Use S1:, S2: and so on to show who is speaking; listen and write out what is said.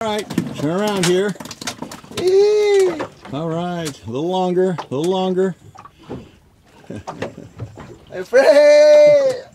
S1: All right, turn around here. All right, a little longer, a little longer.
S2: Hey, Fred!